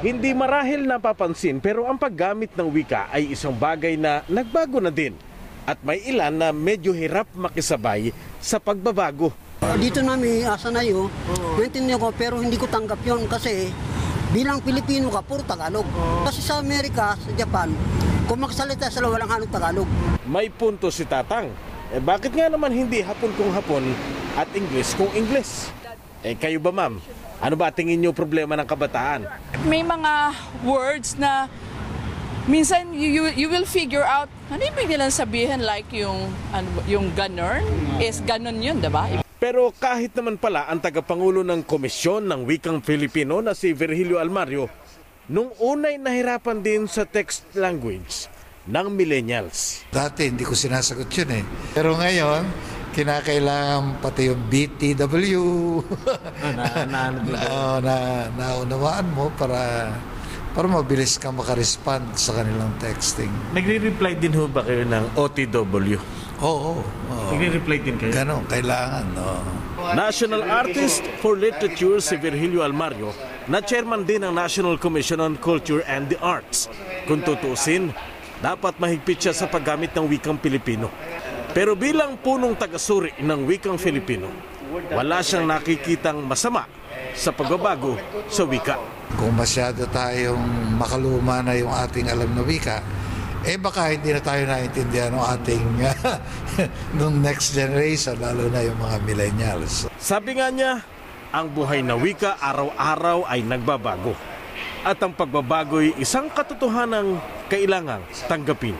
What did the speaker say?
Hindi marahil napapansin pero ang paggamit ng wika ay isang bagay na nagbago na din. At may ilan na medyo hirap makisabay sa pagbabago. Dito namin asa na yun, naintindihan ko pero hindi ko tanggap yon kasi bilang Pilipino ka, puro Tagalog. Kasi sa Amerika, sa Japan, kung magsalita sila walang halong Tagalog. May punto si Tatang. Eh bakit nga naman hindi hapon kung hapon at Ingles kung Ingles? Eh kayo ba ma'am? Ano ba tingin niyo problema ng kabataan? may mga words na minsan you, you, you will figure out ano ibig nilang sabihin like yung ano, yung ganun is ganun yun, 'di ba? Pero kahit naman pala ang tagapangulo ng komisyon ng wikang Filipino na si Virgilio Almario, nung unay nahirapan din sa text language ng millennials. Dati hindi ko sinasagot yun eh. Pero ngayon, kinakailangan pati yung BTW na, na, na, na naunawaan mo para para mabilis ka makarespond sa kanilang texting. Nagre-reply din ho ba kayo ng OTW? Oo, oo. Nagre-reply din kayo? Ganon, kailangan. oo. National Artist for Literature si Virgilio Almario na chairman din ng National Commission on Culture and the Arts. Kung tutusin, dapat mahigpit siya sa paggamit ng wikang Pilipino. Pero bilang punong tagasuri ng wikang Filipino, wala siyang nakikitang masama sa pagbabago sa wika. Kung masyado tayong makaluma na yung ating alam na wika, eh baka hindi na tayo naintindihan ng ating nung next generation, lalo na yung mga millennials. Sabi nga niya, ang buhay na wika araw-araw ay nagbabago. At ang pagbabago'y isang katotohanang kailangang tanggapin.